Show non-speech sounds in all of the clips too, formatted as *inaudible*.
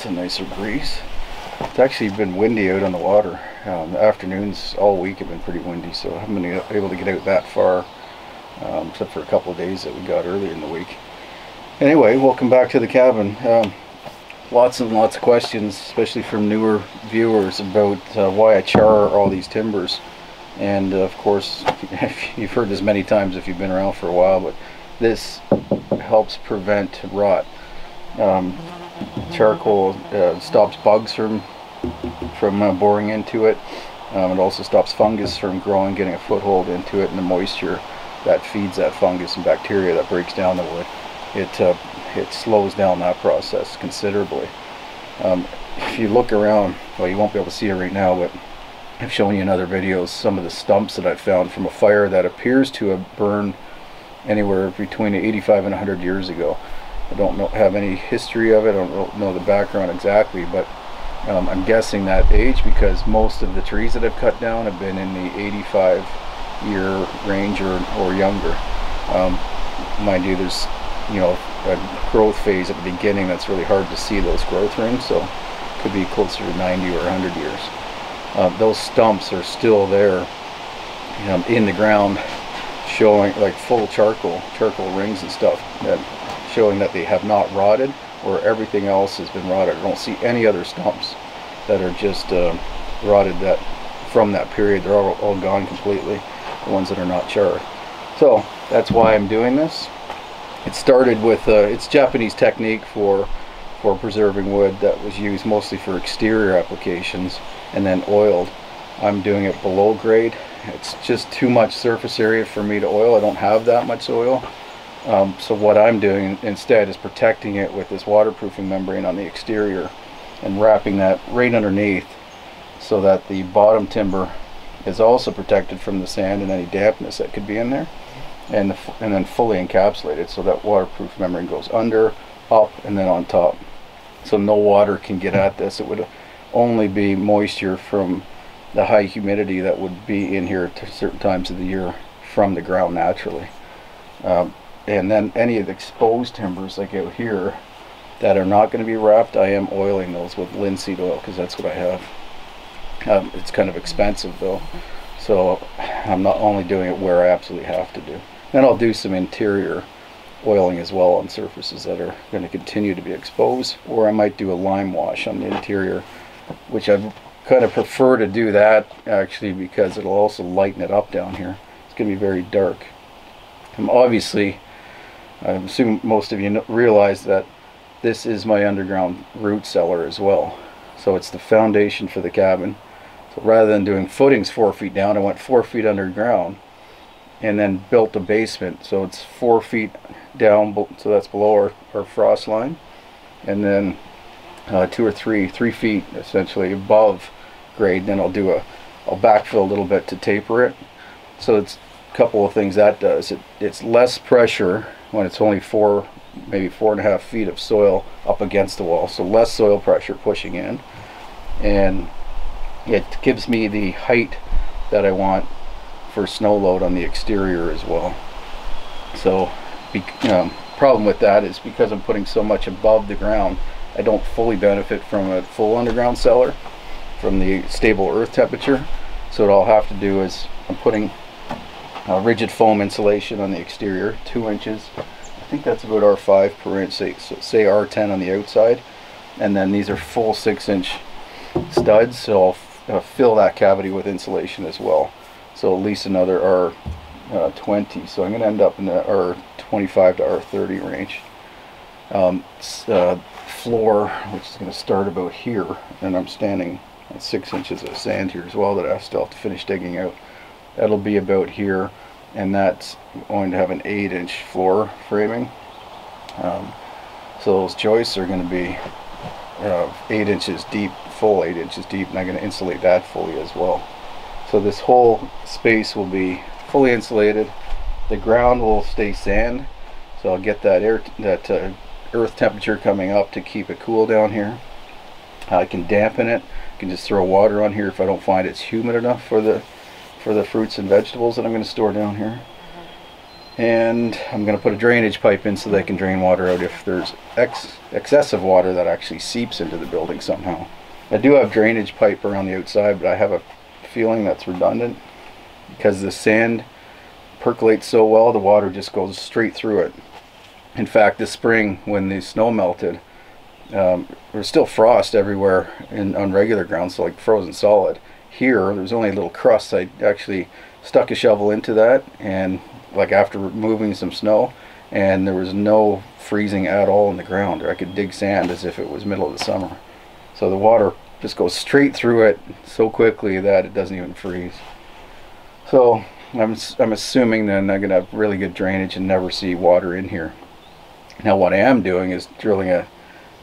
That's a nicer breeze. It's actually been windy out on the water. Um, the afternoons all week have been pretty windy, so I haven't been able to get out that far, um, except for a couple of days that we got early in the week. Anyway, welcome back to the cabin. Um, lots and lots of questions, especially from newer viewers, about uh, why I char all these timbers. And uh, of course, *laughs* you've heard this many times if you've been around for a while, but this helps prevent rot. Um, charcoal uh, stops bugs from from uh, boring into it. Um, it also stops fungus from growing, getting a foothold into it, and the moisture that feeds that fungus and bacteria that breaks down the wood. It uh, it slows down that process considerably. Um, if you look around, well, you won't be able to see it right now, but I've shown you in other videos some of the stumps that I've found from a fire that appears to have burned anywhere between 85 and 100 years ago. I don't know, have any history of it. I don't know the background exactly, but um, I'm guessing that age because most of the trees that I've cut down have been in the 85 year range or, or younger. Um, mind you, there's you know a growth phase at the beginning that's really hard to see those growth rings, so it could be closer to 90 or 100 years. Uh, those stumps are still there um, in the ground, showing like full charcoal, charcoal rings and stuff that showing that they have not rotted or everything else has been rotted. I don't see any other stumps that are just uh, rotted that from that period. They're all, all gone completely, the ones that are not charred. So that's why I'm doing this. It started with, uh, it's Japanese technique for for preserving wood that was used mostly for exterior applications and then oiled. I'm doing it below grade. It's just too much surface area for me to oil. I don't have that much oil. Um, so what I'm doing instead is protecting it with this waterproofing membrane on the exterior and wrapping that right underneath so that the bottom timber is also protected from the sand and any dampness that could be in there and, the, and then fully encapsulated so that waterproof membrane goes under, up, and then on top. So no water can get at this. It would only be moisture from the high humidity that would be in here at certain times of the year from the ground naturally. Um, and then any of the exposed timbers like out here that are not going to be wrapped I am oiling those with linseed oil because that's what I have. Um, it's kind of expensive though so I'm not only doing it where I absolutely have to do. Then I'll do some interior oiling as well on surfaces that are going to continue to be exposed or I might do a lime wash on the interior which I kind of prefer to do that actually because it'll also lighten it up down here. It's going to be very dark. Um, obviously I assume most of you realize that this is my underground root cellar as well. So it's the foundation for the cabin. So rather than doing footings four feet down, I went four feet underground and then built a basement. So it's four feet down, so that's below our, our frost line. And then uh, two or three, three feet essentially above grade. Then I'll do a, I'll backfill a little bit to taper it. So it's a couple of things that does. It, it's less pressure when it's only four, maybe four and a half feet of soil up against the wall. So less soil pressure pushing in. And it gives me the height that I want for snow load on the exterior as well. So be, um, problem with that is because I'm putting so much above the ground, I don't fully benefit from a full underground cellar from the stable earth temperature. So what I'll have to do is I'm putting uh, rigid foam insulation on the exterior, two inches. I think that's about R5 per inch, say, say R10 on the outside. And then these are full six inch studs, so I'll uh, fill that cavity with insulation as well. So at least another R20. Uh, so I'm going to end up in the R25 to R30 range. Um, uh, floor, which is going to start about here, and I'm standing at six inches of sand here as well that I still have to finish digging out that'll be about here and that's going to have an 8 inch floor framing. Um, so those joists are going to be uh, 8 inches deep full 8 inches deep and I'm going to insulate that fully as well. So this whole space will be fully insulated. The ground will stay sand so I'll get that air that uh, earth temperature coming up to keep it cool down here. I can dampen it. I can just throw water on here if I don't find it's humid enough for the for the fruits and vegetables that I'm going to store down here. and I'm going to put a drainage pipe in so they can drain water out if there's ex excessive water that actually seeps into the building somehow. I do have drainage pipe around the outside, but I have a feeling that's redundant because the sand percolates so well, the water just goes straight through it. In fact, this spring when the snow melted, um, there was still frost everywhere in on regular ground, so like frozen solid. Here, there was only a little crust. I actually stuck a shovel into that, and like after removing some snow, and there was no freezing at all in the ground. I could dig sand as if it was middle of the summer. So the water just goes straight through it so quickly that it doesn't even freeze. So I'm, I'm assuming then I'm to have really good drainage and never see water in here. Now what I am doing is drilling a,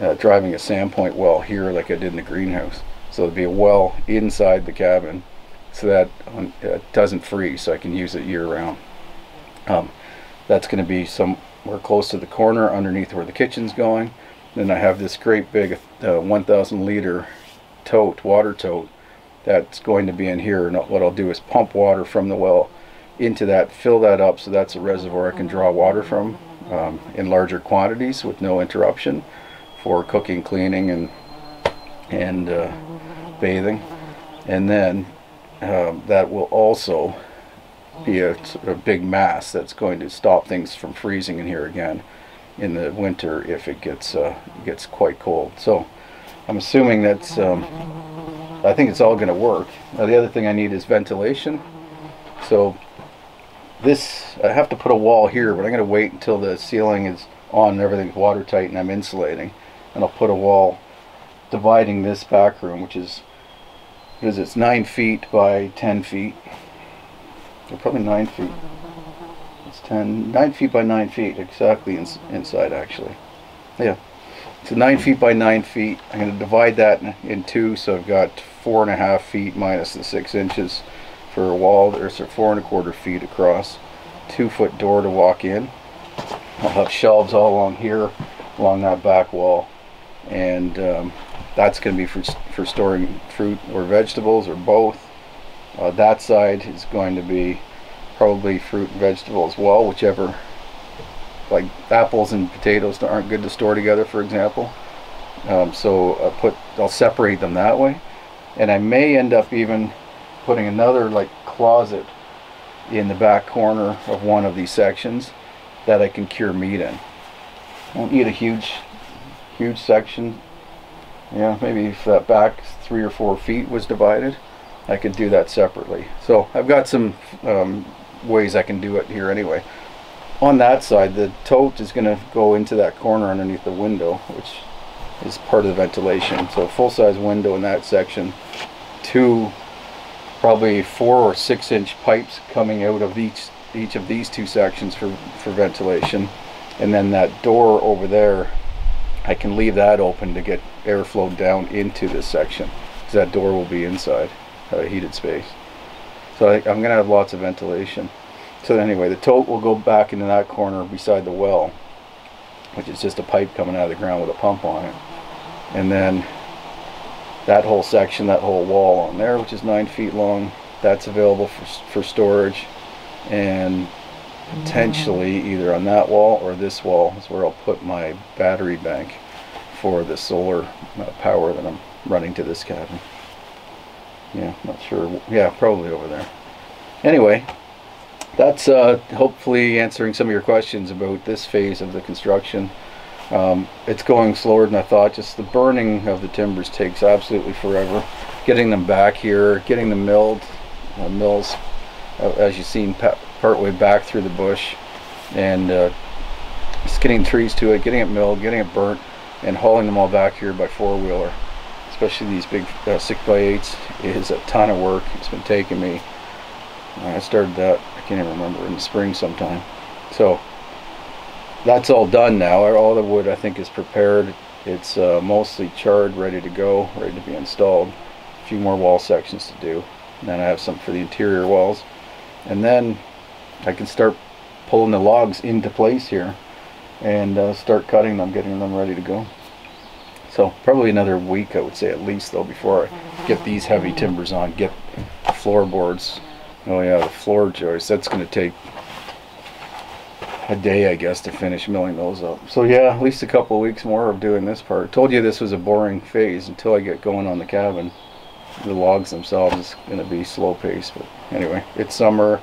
uh, driving a sandpoint well here like I did in the greenhouse. So it'll be a well inside the cabin so that it doesn't freeze so I can use it year round. Um, that's going to be somewhere close to the corner underneath where the kitchen's going. Then I have this great big uh, 1000 liter tote, water tote, that's going to be in here. And what I'll do is pump water from the well into that, fill that up so that's a reservoir I can draw water from um, in larger quantities with no interruption for cooking, cleaning, and and uh, bathing. And then um, that will also be a, a, big mass that's going to stop things from freezing in here again in the winter if it gets uh, gets quite cold. So I'm assuming that's um, I think it's all going to work. Now the other thing I need is ventilation. So this I have to put a wall here, but I'm going to wait until the ceiling is on and everything's watertight and I'm insulating, and I'll put a wall dividing this back room, which is because it's nine feet by ten feet. Or probably nine feet. It's ten, nine feet by nine feet exactly in, inside actually. Yeah. So nine feet by nine feet. I'm going to divide that in, in two, so I've got four and a half feet minus the six inches for a wall. There's four and a quarter feet across. Two foot door to walk in. I'll have shelves all along here, along that back wall, and um, that's going to be for, for storing fruit or vegetables or both. Uh, that side is going to be probably fruit and vegetable as well, whichever, like apples and potatoes aren't good to store together, for example. Um, so I'll put, I'll separate them that way. And I may end up even putting another like closet in the back corner of one of these sections that I can cure meat in. I won't need a huge, huge section yeah maybe if that back three or four feet was divided I could do that separately. So I've got some um, ways I can do it here anyway. On that side the tote is going to go into that corner underneath the window which is part of the ventilation. So full-size window in that section. Two probably four or six inch pipes coming out of each each of these two sections for for ventilation. And then that door over there I can leave that open to get airflow down into this section because that door will be inside a heated space. So I, am going to have lots of ventilation. So anyway, the tote will go back into that corner beside the well, which is just a pipe coming out of the ground with a pump on it. And then that whole section, that whole wall on there, which is nine feet long, that's available for, for storage. And potentially either on that wall or this wall is where I'll put my battery bank for the solar uh, power that I'm running to this cabin. Yeah, not sure. Yeah, probably over there. Anyway, that's uh, hopefully answering some of your questions about this phase of the construction. Um, it's going slower than I thought. Just the burning of the timbers takes absolutely forever. Getting them back here, getting them milled, uh, mills, uh, as you've seen, partway back through the bush and uh, just getting trees to it, getting it milled, getting it burnt, and hauling them all back here by four-wheeler, especially these big uh, 6x8s, is a ton of work. It's been taking me, I started that, I can't even remember, in the spring sometime. So that's all done now. All the wood I think is prepared. It's uh, mostly charred, ready to go, ready to be installed. A few more wall sections to do. And then I have some for the interior walls. And then I can start pulling the logs into place here and uh, start cutting them, getting them ready to go. So probably another week I would say at least though before I get these heavy timbers on, get the floorboards. Oh yeah, the floor joists, that's going to take a day, I guess, to finish milling those up. So yeah, at least a couple of weeks more of doing this part. Told you this was a boring phase until I get going on the cabin. The logs themselves is going to be slow pace, but anyway, it's summer,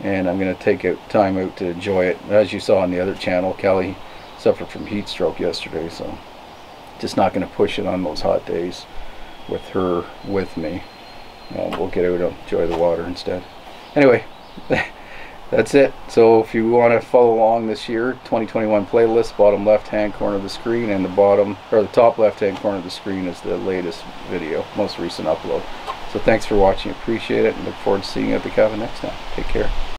and I'm going to take out time out to enjoy it. As you saw on the other channel, Cali suffered from heat stroke yesterday, so just not going to push it on those hot days with her with me. Uh, we'll get out and enjoy the water instead. Anyway. *laughs* that's it. So if you want to follow along this year, 2021 playlist, bottom left hand corner of the screen and the bottom or the top left hand corner of the screen is the latest video, most recent upload. So thanks for watching, appreciate it, and look forward to seeing you at the cabin next time. Take care.